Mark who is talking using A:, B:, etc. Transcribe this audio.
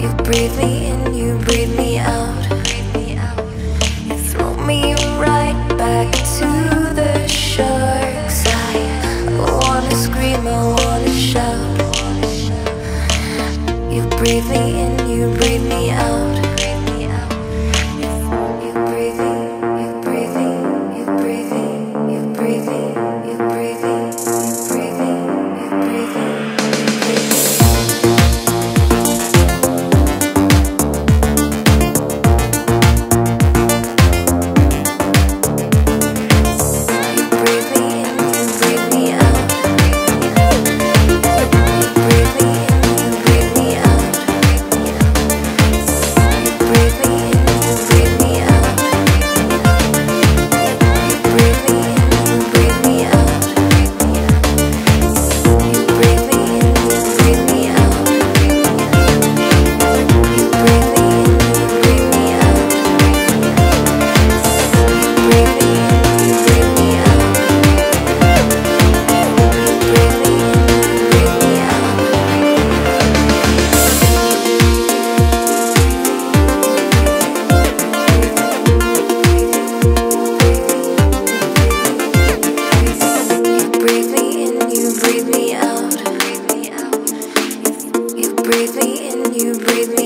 A: You breathe me in, you breathe me out. You throw me right back to the sharks. I wanna scream, I wanna shout. You breathe me in, you breathe me out. breathe me in, you breathe me